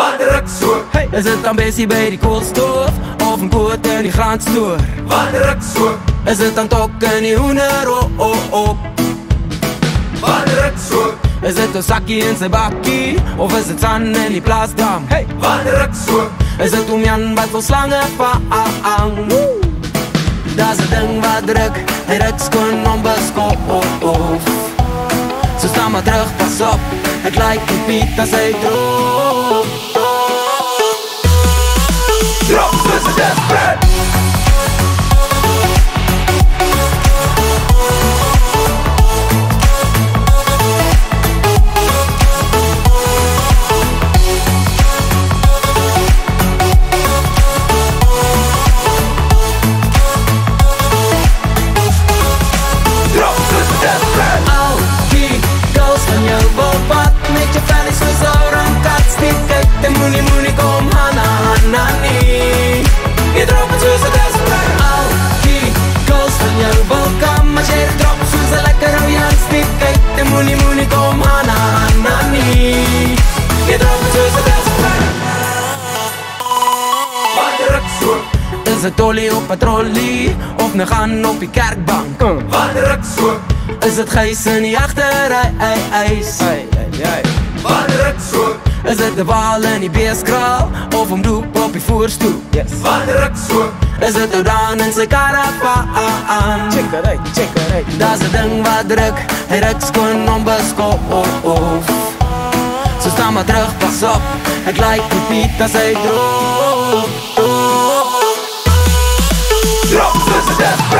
Wat ruk zo? Hey. Is het ambitie bij die koolstof? Of een poot in die graanstoer? Wat ruk zo? Is het aan toch in die hoender? Oh, oh, oh. Wat ruk zo? Is het een zakje in zijn bakkie? Of is het zand in die plaasdam? Hey. Wat ruk zo? Is het om Jan wat voor slangen van? Dat is het ding wat druk, hij rukt schoon onbeskoop. Ze staan maar terug, pas op, het lijkt een piet als hij. is a drop het soos een desperate Wat ruk so? Is het olie op patrollie of ne gaan op die kerkbank Wat ruk so? Is het gijs in die achterij ijs Wat ruk so? Is dit 'n bal in die beeskraal of 'n doep op die voorstoel? Yes. Wat ruk so? Is dit ou dan in sy karavaan? Check it out, check it out. Daar's 'n ding wat druk, hy ruk skoon onbeskop. So staan maar terug, pas op. Ek lyk die Piet as hy droog. Drop soos 'n deathbed. Drop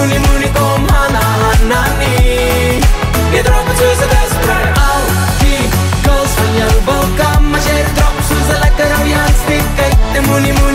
muli-muli kong hanahanani Dia terlalu susah desperate All he goes Hanya lupa kamu Masih terlalu susah like a royal stick. Kait muli-muli